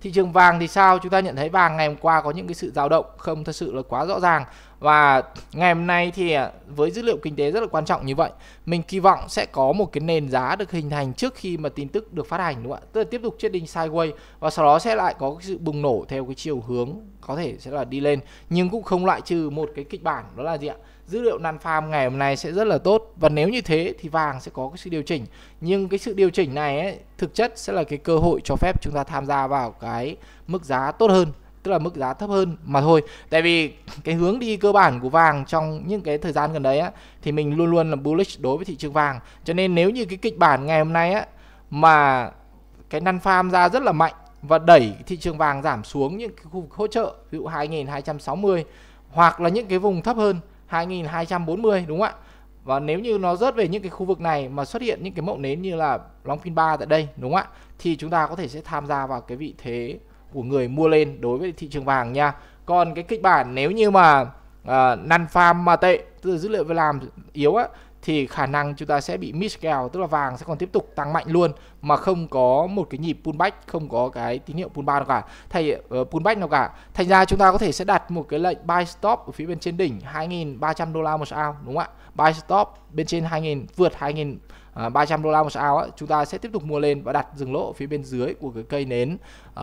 thị trường vàng thì sao? Chúng ta nhận thấy vàng ngày hôm qua có những cái sự dao động không thật sự là quá rõ ràng. Và ngày hôm nay thì à, với dữ liệu kinh tế rất là quan trọng như vậy, mình kỳ vọng sẽ có một cái nền giá được hình thành trước khi mà tin tức được phát hành, đúng không ạ? Tức là tiếp tục chết đinh sideways và sau đó sẽ lại có cái sự bùng nổ theo cái chiều hướng có thể sẽ là đi lên. Nhưng cũng không loại trừ một cái kịch bản đó là gì ạ? Dữ liệu nan farm ngày hôm nay sẽ rất là tốt. Và nếu như thế thì vàng sẽ có cái sự điều chỉnh. Nhưng cái sự điều chỉnh này ấy, thực chất sẽ là cái cơ hội cho phép chúng ta tham gia vào cái mức giá tốt hơn tức là mức giá thấp hơn mà thôi. Tại vì cái hướng đi cơ bản của vàng trong những cái thời gian gần đấy á thì mình luôn luôn là bullish đối với thị trường vàng. Cho nên nếu như cái kịch bản ngày hôm nay á mà cái năn farm ra rất là mạnh và đẩy thị trường vàng giảm xuống những cái khu vực hỗ trợ ví dụ 2260 hoặc là những cái vùng thấp hơn 2240 đúng không ạ? Và nếu như nó rớt về những cái khu vực này mà xuất hiện những cái mẫu nến như là long pin 3 tại đây đúng không ạ? Thì chúng ta có thể sẽ tham gia vào cái vị thế của người mua lên đối với thị trường vàng nha. Còn cái kịch bản nếu như mà uh, năn farm mà tệ tức là dữ liệu việc làm yếu á thì khả năng chúng ta sẽ bị miss kèo tức là vàng sẽ còn tiếp tục tăng mạnh luôn mà không có một cái nhịp pullback không có cái tín hiệu pullback nào cả. Thay ờ, uh, pullback nào cả. Thành ra chúng ta có thể sẽ đặt một cái lệnh buy stop ở phía bên trên đỉnh 2.300 đô la một ounce đúng không ạ? Buy stop bên trên 2.000 vượt 2.000 Ờ, à, 300 đô la một ounce á, chúng ta sẽ tiếp tục mua lên và đặt dừng lỗ ở phía bên dưới của cái cây nến. Uh,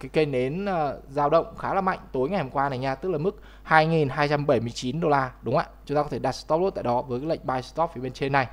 cái cây nến uh, dao động khá là mạnh tối ngày hôm qua này nha tức là mức 2.279 đô la đúng không ạ? Chúng ta có thể đặt stop loss tại đó với cái lệnh buy stop phía bên trên này.